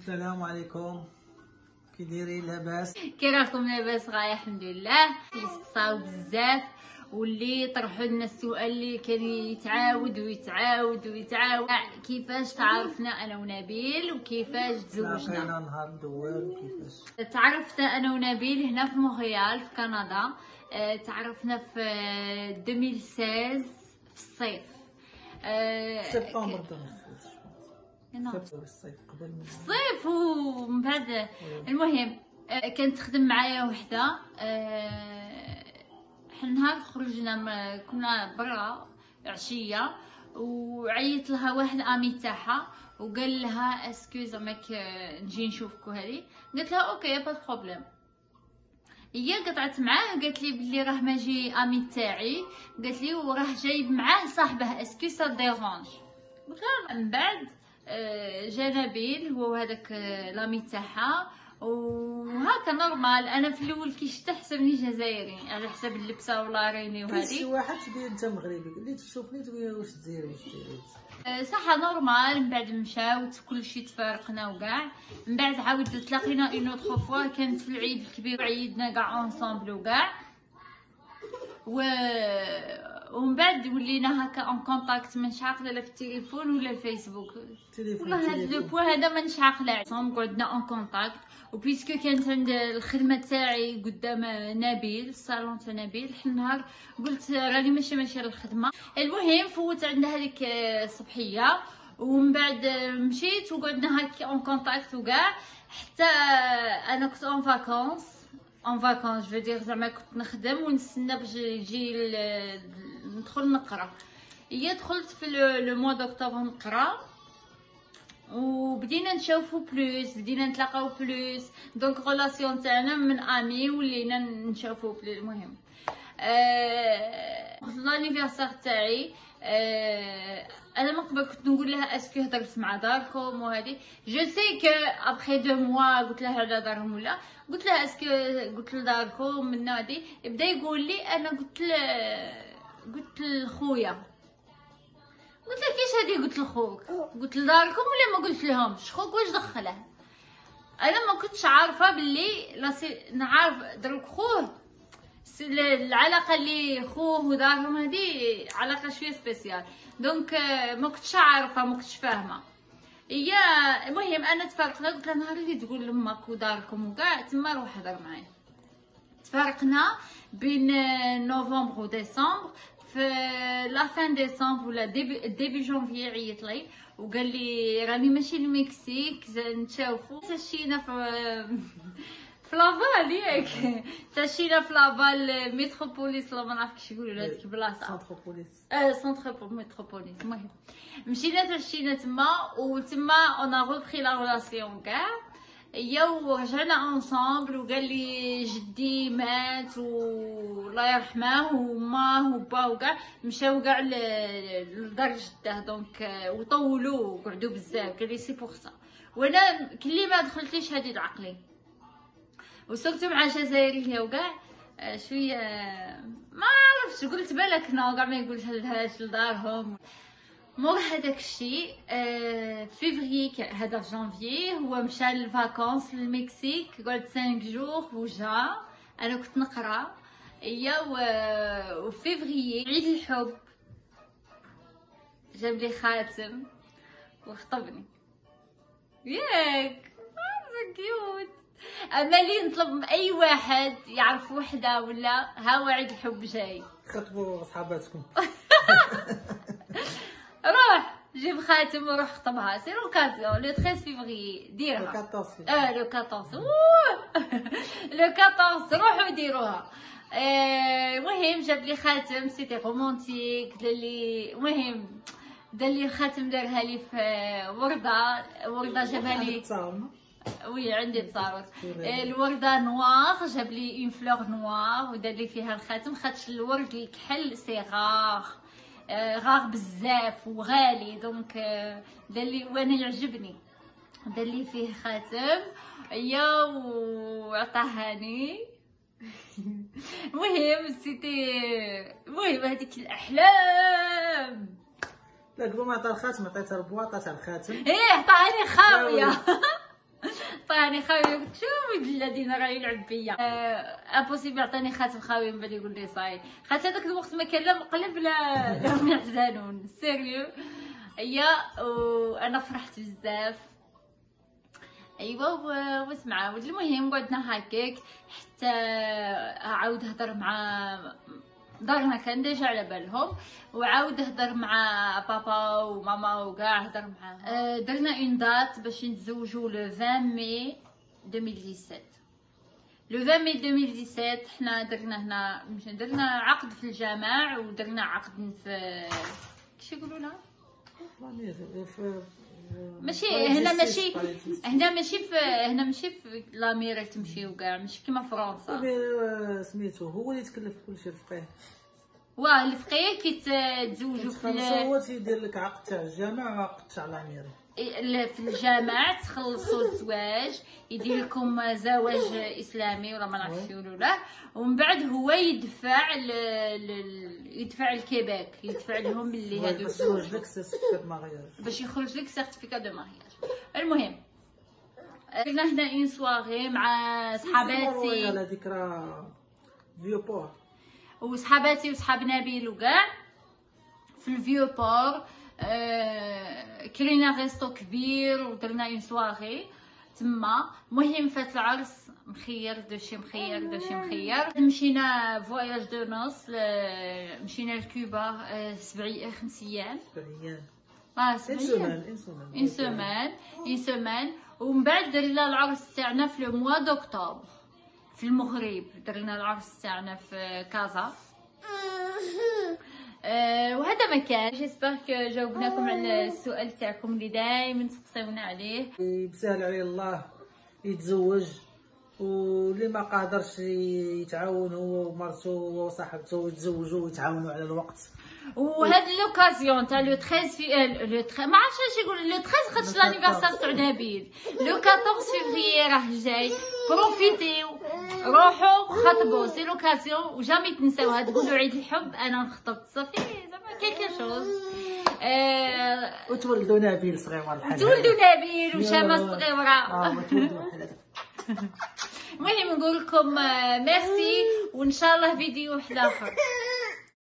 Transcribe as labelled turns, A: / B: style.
A: السلام عليكم. كي دايرين لاباس؟
B: كي راكم لاباس غاية الحمد لله. اللي بزاف. واللي طرحوا لنا السؤال اللي كان يتعاود ويتعاود ويتعاود. كيفاش تعرفنا أنا ونبيل؟ وكيفاش تزوجنا؟
A: نهار دوال كيفاش؟
B: تعرفنا أنا ونبيل هنا في مونريال في كندا. آه، تعرفنا في 2016 في الصيف. آه،
A: درنا
B: نعم.
A: سبتمبر الصيف قبل من
B: الصيف ومن بعد. المهم آه، كانت تخدم معايا وحدة. آه، حنا نهار خرجنا كنا برا عشية وعيط لها واحد ami تاعها وقال لها est-ce que زعماك نجي نشوفك وهذه قالت لها ok pas problème هي قطعت معاه قالت لي بلي راه ماجي ami تاعي. قالت لي وراه جايب معاه صاحبه. est-ce que ça dérange قلت لها من بعد آه، جا نبيل هو وهذاك آه، l'ami تاعها. وهكا normal أنا في الأول كي شفت حسبني جزائري على حسب اللبسة ولاريني
A: كاين شي
B: وهذه
A: واحد تقول أنت مغربي. اللي تشوفني تقول واش ديري
B: آه، صح normal. من بعد مشاو كلشي تفارقنا وكاع. من بعد عاود تلاقينا une autre fois كانت في العيد الكبير عيدنا كاع ensemble وكاع. و ومن بعد ولينا هكا en contact مانيش عاقله لا في التليفون ولا الفيسبوك والله هاد
A: le
B: point هذا مانيش عاقله صوم قعدنا en contact و puisque كانت عند الخدمة تاعي قدام نبيل الصالون تاع نبيل حنا نهار قلت راني ماشي ماشيه للخدمه المهم فوت عندها هذيك الصبحيه ومن بعد مشيت وقعدنا هكا en contact وكاع. حتى أنا كنت en vacances en vacances je veux dire زعما كنت نخدم ونستنى باش يجي ندخل نقرأ. هي دخلت في le- mois d'octobre نقرأ. وبدينا نشوفو plus بدينا نتلاقاو plus. donc relation تاعنا من ami ولينا نشوفو plus. المهم. آه l'anniversaire تاعي. آه أنا من قبل كنت نقول لها est-ce que هضرت مع داركم وهذه جو سي كو ابخي دو موا قلت لها على دارهم ولا؟ قلت لها أسكو قلت لداركم من هذه بدا يقول لي أنا قلت ل قلت لخويا. قلت له كيش هادي؟ قلت لخوك. قلت لداركم ولا ما قلت لهمش؟ خوك واش دخله؟ أنا ما كنتش عارفة باللي لاسي نعرف دروك خوه. العلاقة اللي خوه ودارهم هذه علاقة شوية سبيسيال. Donc ما كنتش عارفة ما كنتش فاهمة. هي المهم أنا تفرقنا قلت لها نهار اللي تقول لأمك وداركم وكاع تما روح هضر معايا. تفرقنا بين نوفمبر وديسمبر في la fin décembre ولا début début janvier عيط لي وقال لي راني ماشي للمكسيك ز- نتشافو تمشينا في في لافال ياك تمشينا في لافال Métropolis ولا ما كيش يقولوا لهاديك البلاصه Centropolis. آه Centropolis Métropolis المهم. مشينا تمشينا تما وتما on a repris la relation كاع يا ورجعنا ensemble وقال لي جدي مات والله يرحمه وماه وباه وكاع مشاو كاع لدار جدة. donc وطولوا وقعدوا بزاف. قال لي c'est pour ça وأنا كلي ما دخلتليش هادي العقلي. وسرت مع جزائريه وكاع آه، شوية آه، ما عرفتش. قلت بالك non كاع ما يقولش لدارهم. مور هذاك الشيء آه، فيفري هذا في جانفي هو مشى لل vacances للمكسيك قعد 5 jours وجا. أنا كنت نقرأ. هي و- وفيفري عيد الحب. جاب لي خاتم وخطبني. ياك! Cute امالي نطلب من أي واحد يعرف وحده ولا ها هو عيد الحب جاي.
A: خطبوا صحاباتكم
B: روح جيب خاتم وروح خطبها c'est l'occasion le 13 فيفري ديرها.
A: 14
B: آه le 14 أوه. le 14 روحوا ديروها. آه، المهم جاب لي خاتم c'était romantique دار لي المهم دار لي الخاتم دارها لي في وردة. وردة جابها لي oui عندي تصاور آه، الوردة noire جاب لي une fleur noire ودار لي فيها الخاتم. خاطش الورد الكحل c'est rare آه، بزاف وغالي donc آه، دار لي وأنا يعجبني. دار لي فيه خاتم. يا وعطاهاني. المهم c'était المهم هذيك الأحلام.
A: لا قبل ما عطى الخاتم عطيتها ال boîte عطيتها الخاتم.
B: إيه عطاني خاوية. عطاني خاوي قلت شو الذين راه يلعب بيا. impossible عطاني خاتم خاوي من بعد يقول لي صاي. خاطر هذاك الوقت ما كان لا مقلب لا لا sérieux هي وأنا فرحت بزاف. ايوا واسمع المهم قعدنا هكاك حتى عاود هضر مع دارنا كان déjà على بالهم. وعاود هضر مع بابا وماما وكاع هضر معاهم آه، درنا une date باش نتزوجوا le 20 مي 2017 le 20 مي 2017 حنا درنا هنا مش درنا عقد في الجامع ودرنا عقد في كيش يقولوا لها ماشي هنا ماشي هنا ماشي في هنا ماشي في la mairie تمشي وكاع ماشي كيما فرنسا.
A: سميتو هو اللي يتكلف كلشي الفقيه.
B: واه الفقيه كيتزوجوا في
A: فرنسا هو تيدير لك عقد تاع الجامع وعقد تاع la mairie
B: ال- في الجامع تخلصوا الزواج يدير لكم زواج إسلامي ولا ما نعرف شو يقولوا له ومن بعد هو يدفع ل... ل... يدفع ال Québec يدفع لهم اللي هادو
A: mariage
B: باش يخرج لك certificat de mariage المهم درنا هنا une soirée مع صحاباتي.
A: على ذكرى Vieux-Port
B: وصحاباتي وصحاب نبيل وكاع. في ال Vieux-Port آه كلينا resto كبير ودرنا une soirée تما مهم فات العرس مخير داكشي مخير داكشي مخير. مشينا voyage de noces مشينا لكوبا سبعي خمس أيام
A: سبعيان
B: آه
A: une
B: سبعي
A: سومان
B: أيام
A: une semaine
B: une semaine une semaine ومن بعد درنا العرس تاعنا في le mois d'octobre في المغرب. درنا العرس تاعنا في كازا آه، وهذا ما كان. جيسبر جاوبناكم على السؤال تاعكم اللي دائما تسقسيونا عليه.
A: يسهل عليه الله يتزوج واللي ما قادرش يتعاون هو ومرته وصاحبته ويتزوجوا ويتعاونوا على الوقت.
B: وهاد لوكازيون تاع لو 13 في لو 13 ما عرفتش اش يقول لو 13 خاطش لانيفرسار تاع نبيل le 14 فيفري راه جاي profitez روحوا خطبوا c'est l'occasion و jamais تنساوها تقولوا عيد الحب أنا انخطبت صافي زعما quelque chose آه،
A: وتولدوا نبيل صغير بحال
B: تولدوا نبيل وشامه صغيره
A: آه وتولدوا.
B: المهم نقول لكم ميرسي وان شاء الله فيديو واحد اخر